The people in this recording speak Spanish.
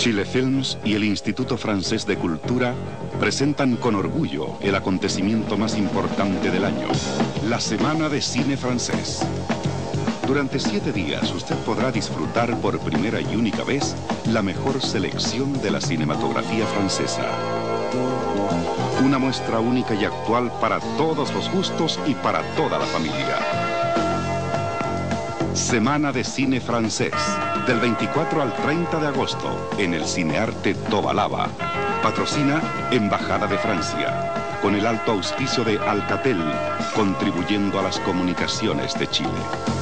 Chile Films y el Instituto Francés de Cultura presentan con orgullo el acontecimiento más importante del año, la Semana de Cine Francés. Durante siete días usted podrá disfrutar por primera y única vez la mejor selección de la cinematografía francesa. Una muestra única y actual para todos los gustos y para toda la familia. Semana de Cine Francés, del 24 al 30 de agosto, en el Cinearte Tobalaba. Patrocina Embajada de Francia, con el alto auspicio de Alcatel, contribuyendo a las comunicaciones de Chile.